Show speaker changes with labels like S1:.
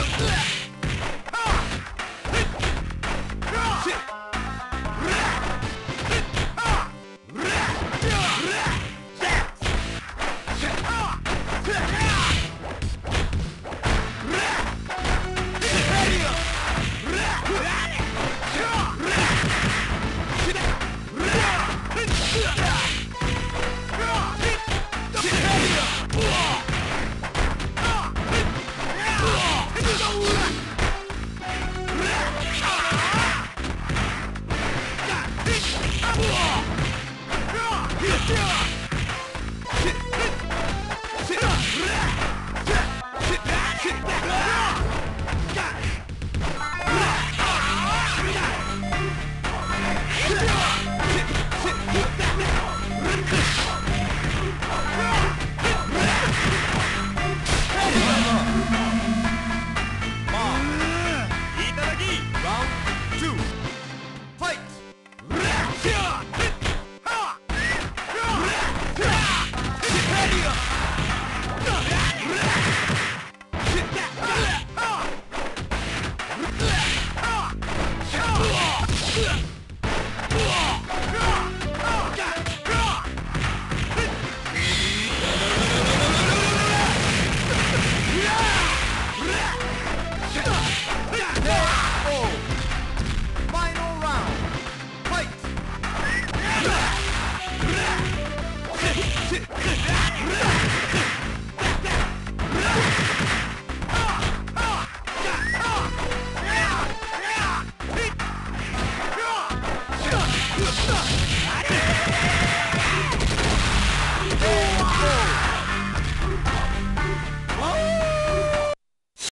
S1: Come